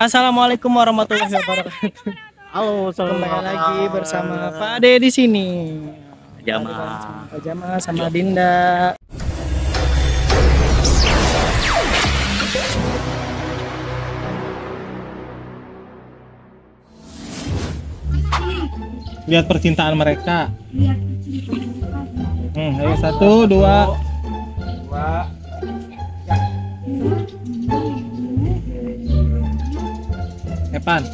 Assalamualaikum warahmatullahi wabarakatuh. Halo, Kembali lagi bersama Pak Ade di sini. Jamaah. Pak Jamaah sama Dinda. Lihat percintaan mereka. Hmm, ayo satu, dua. Epan.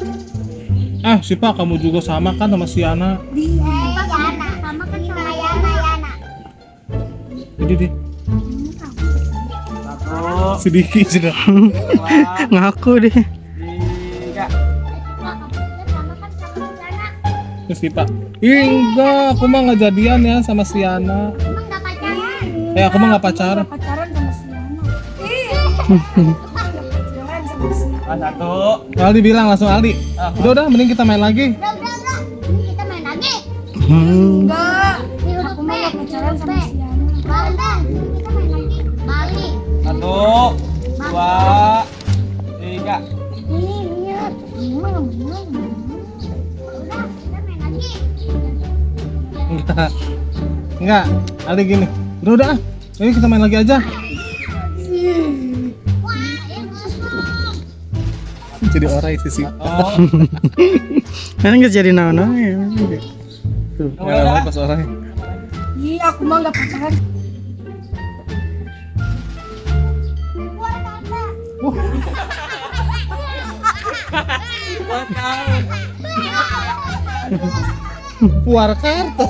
Ah, si Pak, kamu juga sama kan sama si Ana? Yana, sama kan sama Yana, Yana. Jadi deh. Si Diki sudah. Ngaku deh. Sama kan sama Yana. Terus si Pak. Ih, enggak, aku mah nggak jadian ya sama si Ana. Emang gak pacaran? Eh, aku mah nggak pacaran. pacaran sama si Yana. Satu. Aldi bilang langsung Aldi. Udah udah, mending kita main lagi. Udah, udah, udah. Ini kita main lagi. Enggak. Aku B. mah gak pacaran sama si Yana. Balik. Kita main lagi. Balik. Satu. Dua. Tiga. Ini, minyak. Udah, kita main lagi. Enggak. Enggak. Aldi gini. Udah udah. ah. Ayo kita main lagi aja. Jadi orang isi sih. Oh. Kan nggak jadi naon ya. Tuh, nggak pas orangnya. Iya, aku mah gak pacaran. Buat tahun. Puar kartu.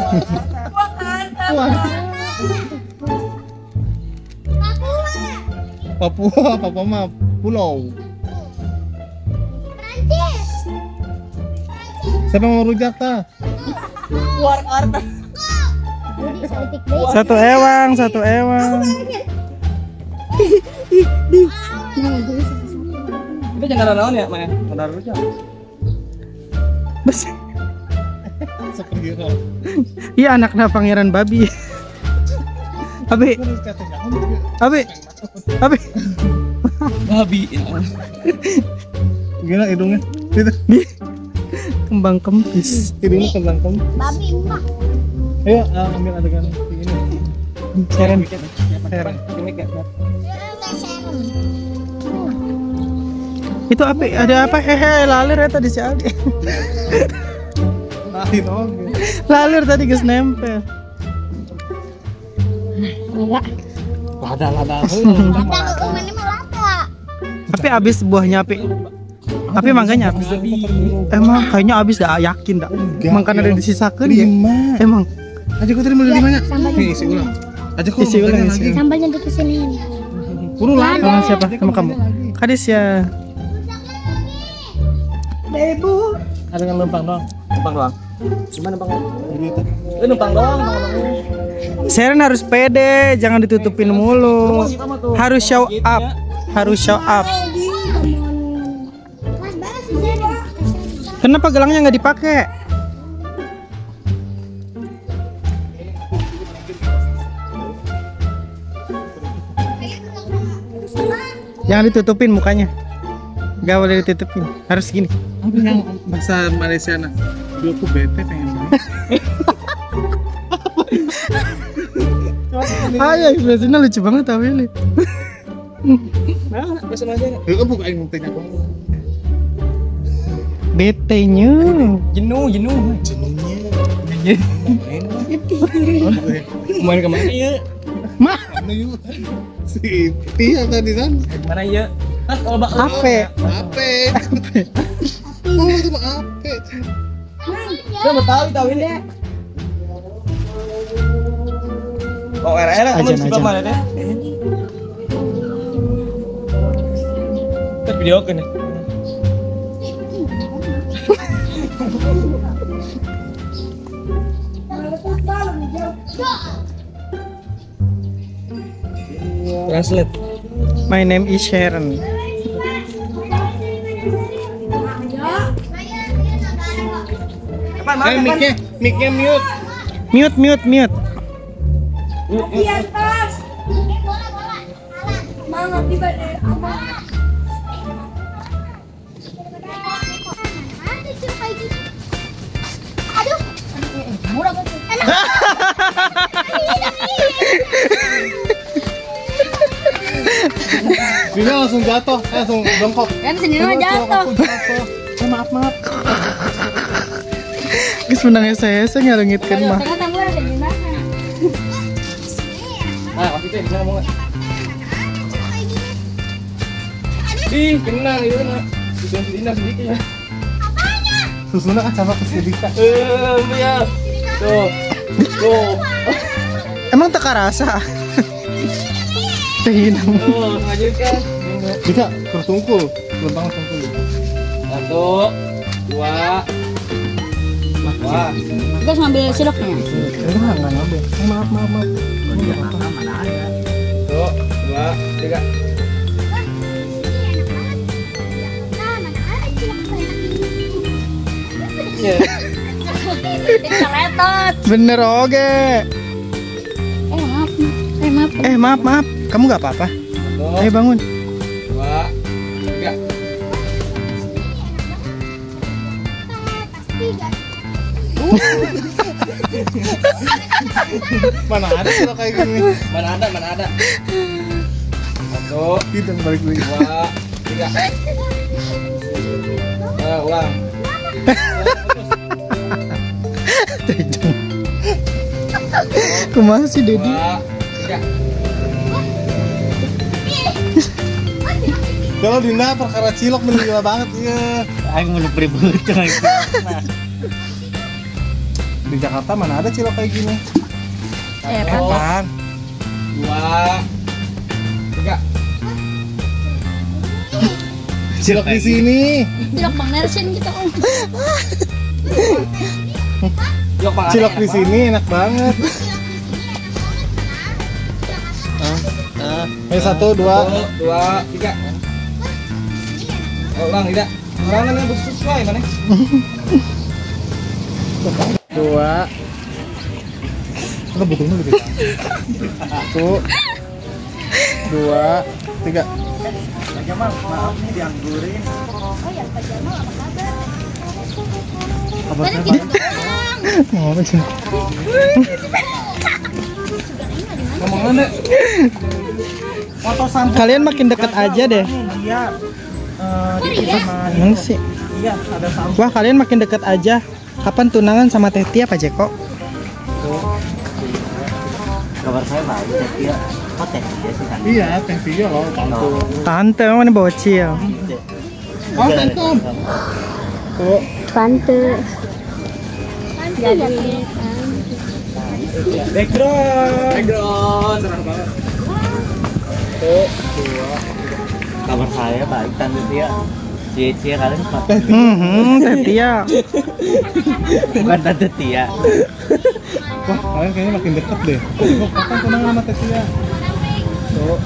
Puar. Papua. Papua, Papua mah pulau. Siapa mau rujak ta? Cantik deh. Satu ewang, satu ewang. Kita jangan naon ya, Maya. Benar aja. Bes. Superhero. Iya anaknya pangeran babi. Abi, abi, abi. Babi. Gila hidungnya. Itu Kembang kempis. hidungnya kembang kembang. Babi emak. Ayo ah, ambil adegan ini. Seren. Heran. Ini kayak. Itu apa? Ada apa? Hehe, lalir ya tadi si Aldi. Lain oke. Lalir tadi guys nempel. Lada lada. Lada, ini mah lada. Tapi habis buahnya api. Tapi mangganya habis. Emang kayaknya habis dah yakin dah. Emang karena ada disisakan ya. Lima. Emang Aja kok tadi mau limanya. Nih isi ulang. Aja kok Isi ulang, isi ulang. Sambalnya di kesiniin. Puru lah. sama siapa? Sama kamu. Kadis ya. Debu. Ada yang numpang doang. numpang doang. Gimana bang? Eh numpang doang. Seren harus pede, jangan ditutupin mulu. Harus show up. Harus show up. Kenapa gelangnya nggak dipakai? Jangan ditutupin mukanya. Gak boleh ditutupin. Harus gini. Apa yang bahasa Malaysia nah? Dulu aku bete pengen. Ayo, biasanya lucu banget tapi ini. Nah, pesen aja. Eh, bukain mukanya aku. Bete-nya. Jenuh, jenuh. Main ke mana ya? Mah. Si Tia tadi kan. Mana ya? Kan kalau bak Ape. Ape. Oh, itu mah ape. Saya mau tahu tahu ini. Oh, RR kamu ajan. mana deh? Kita video kan ya? Translate. My name is Sharon. Eh, mic-nya, mic-nya mute. Mute, mute, mute. Di atas. Mangat di Bina langsung jatuh, eh, langsung bengkok. Kan sendiri mah jatuh. Eh, maaf, maaf. Guys menangnya saya, saya ngarengitkan mah. Nah, waktu itu bisa ngomong Ih, kena itu nak. Sudah sedikit ya. Apanya? Susuna sama kesedihan. Eh, ya. Tuh. Tuh. Emang teka rasa. Satu, dua, wah, Guys ngambil sirupnya. Enggak, enggak ngambil. Maaf maaf maaf. satu, dua, tiga. Iya. Keletot. Bener oge. Eh maaf. Eh maaf. Eh maaf maaf. Kamu nggak apa-apa. Ayo bangun. dua, tiga. Mana ada kalau kayak gini? Mana ada, mana ada. Satu, Kita balik lagi. dua, tiga. Ulang. Kumaha sih Dedi? Kalau Dinda perkara cilok meninggal banget iya. Aku mau pribadi Di Jakarta mana ada cilok kayak gini? Eh, Satu, Epan. dua, tiga. Cilok di sini. Cilok Bang Nelson gitu om. Yuk, Bang, Cilok di enak sini enak banget. Eh satu dua. Satu, dua, tiga. Oh, ulang tidak. Ulangan yang sesuai mana? dua Lo butuhnya lebih Satu Dua Tiga Kan gitu dong. Mau apa sih? Kalian makin dekat aja deh. Emang sih. Wah kalian makin dekat aja. Kapan tunangan sama Teh Tia Pak Jeko? Kabar saya baik, ya. Hotel dia sih kan. Iya, teh tiga loh, tante. Tante mana bocil. Oh, tante. Tuh, Tante. Jadi Background. Background. Serah banget. Kabar saya baik, tante dia. Cie-cie kalian Hmm, Teh Tia. bukan tante Tia. wah kalian kayaknya makin deket deh. Kok kapan tunangan sama teh Tia? Tuh,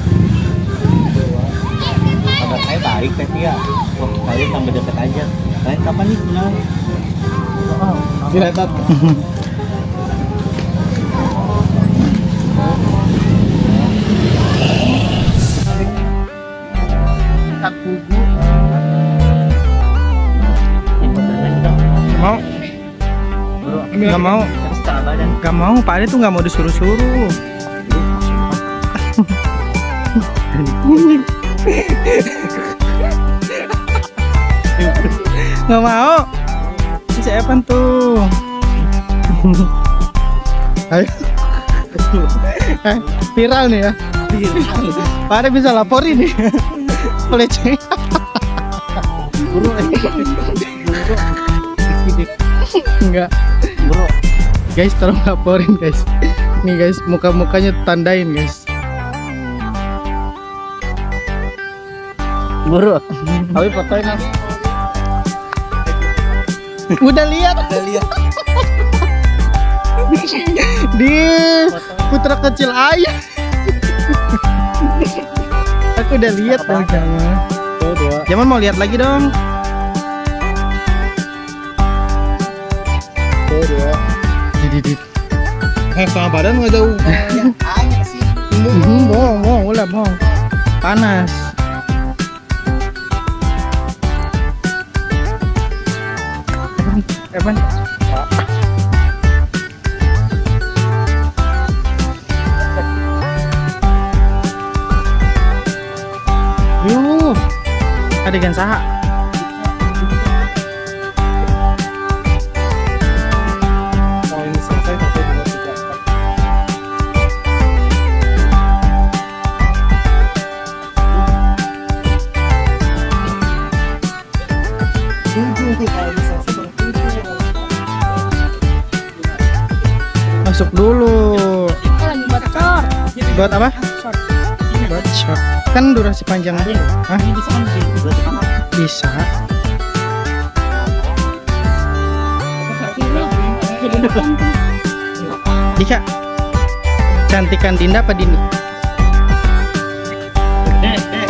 Kabar saya baik, teh Tia. Wah, kalian tambah dekat aja. Kalian kapan nih tunangan? Tat. Mau? Gak mau. Setengah badan. Gak mau. Pak Ade tuh gak mau disuruh-suruh. Gak mau. Si Evan tuh. Ayo. Eh, viral nih ya. Pak Ade bisa laporin nih. Pelecehan. Enggak. Bro, Guys, tolong laporin guys. Nih guys, muka-mukanya tandain guys. buru. Tapi fotoin aku. Udah lihat? Udah lihat. Di putra kecil ayah. Aku udah lihat dong dua. Jaman mau lihat lagi dong. Eh, setengah badan nggak jauh. Bohong, bohong, ulah bohong. Panas. Evan. Yuh, yang sah. Panjang dulu. Hah? Ini bisa kan kan. Ini. Dika. Cantikan Dinda apa Dini? Eh, eh.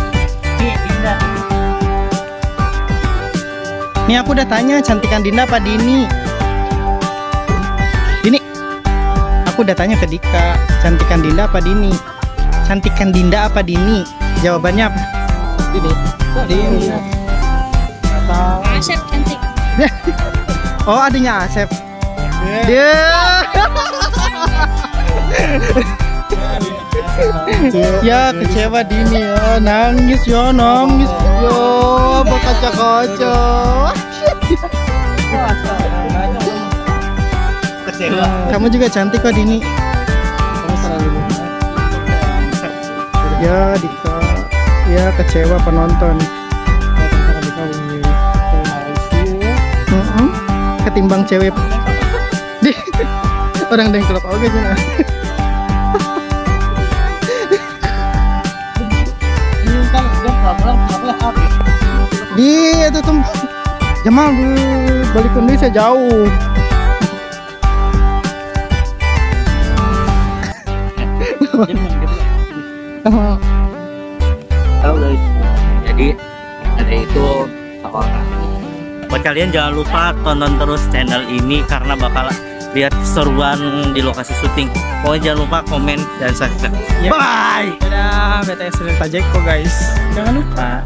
Nih aku udah tanya cantikan Dinda apa Dini? Dini. Aku udah tanya ke Dika, cantikan Dinda apa Dini? Cantikan Dinda apa Dini? Jawabannya apa? Ini. Ini. Atau Asep cantik. Oh, adanya Asep. ya. Dia. ya kecewa Dini ya, nangis ya, nangis. Yo, berkaca-kaca. Kecewa. Kamu juga cantik kok Dini. Ya Dika, ya kecewa penonton. Ketimbang cewek. Di orang yang klub oke cina. Di itu tuh Jamal balik ke Indonesia jauh. Halo guys. Jadi ada itu apa? Buat kalian jangan lupa tonton terus channel ini karena bakal lihat seruan di lokasi syuting. Pokoknya jangan lupa komen dan subscribe. Ya. Bye. Dadah, BTS Delta Jeko guys. Jangan lupa